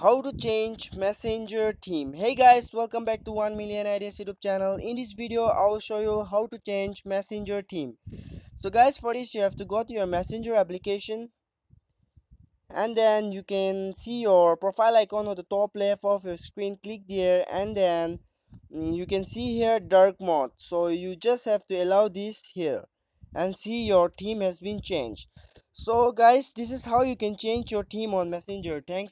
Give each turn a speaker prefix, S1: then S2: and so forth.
S1: how to change messenger theme? hey guys welcome back to 1 million ideas youtube channel. In this video i will show you how to change messenger theme. so guys for this you have to go to your messenger application and then you can see your profile icon on the top left of your screen. Click there and then mm, you can see here dark mode. So you just have to allow this here and see your theme has been changed. So guys this is how you can change your theme on messenger. Thanks.